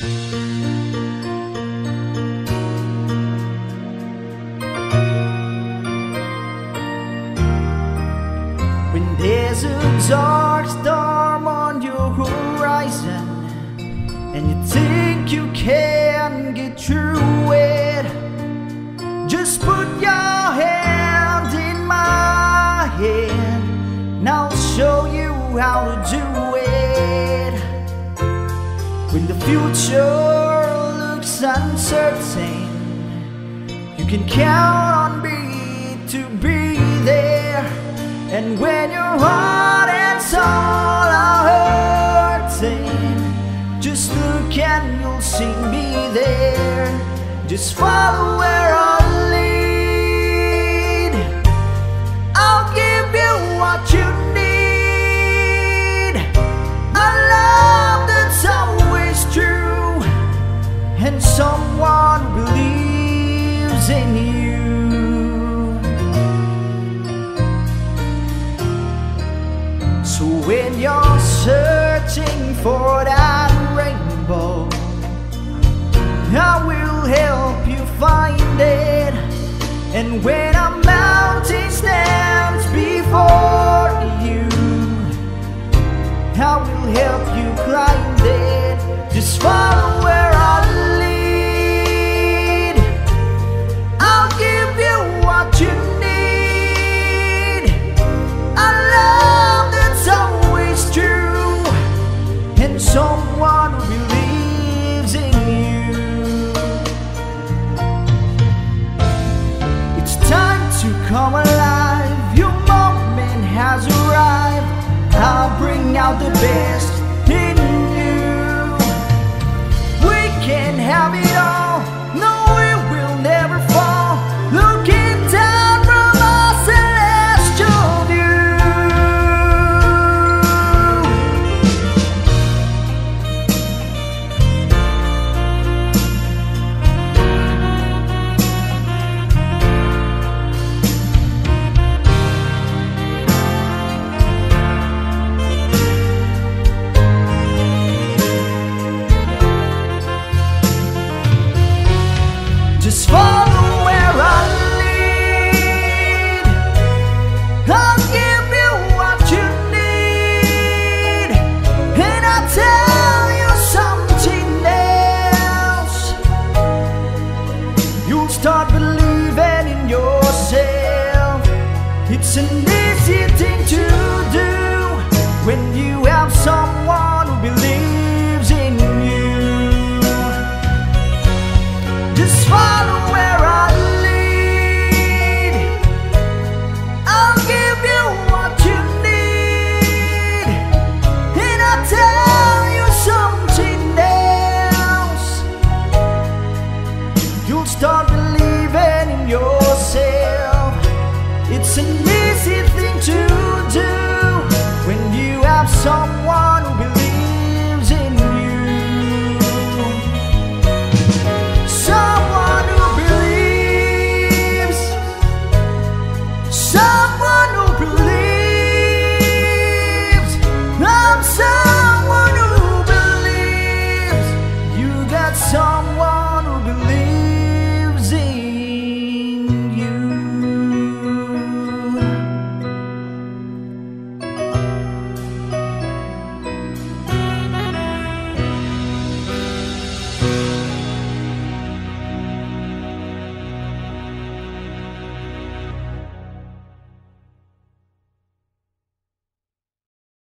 When there's a dark storm on your horizon And you think you can get through it Just put your future looks uncertain You can count on me to be there and when your heart and soul are hurting, just look and you'll see me there. Just follow where I lead. I'll give you what you someone believes in you. So when you're searching for that rainbow, I will help you find it. And when a mountain stands before you, I will help you climb it. Just follow where come alive. Your moment has arrived. I'll bring out the best. It's an easy thing to do when you have someone who believes.